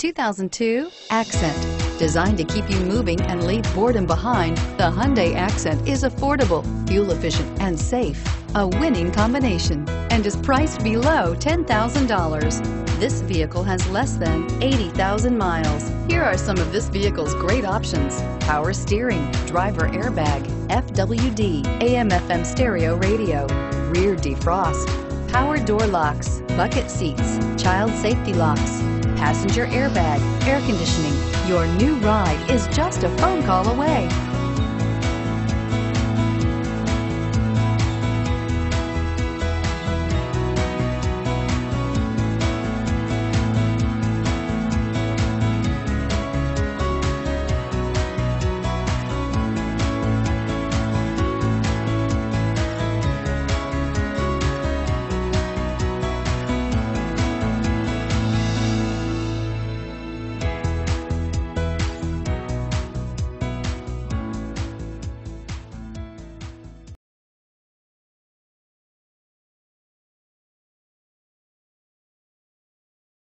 2002 Accent. Designed to keep you moving and leave boredom behind, the Hyundai Accent is affordable, fuel efficient, and safe. A winning combination and is priced below $10,000. This vehicle has less than 80,000 miles. Here are some of this vehicle's great options. Power steering, driver airbag, FWD, AM FM stereo radio, rear defrost, power door locks, bucket seats, child safety locks, passenger airbag, air conditioning. Your new ride is just a phone call away.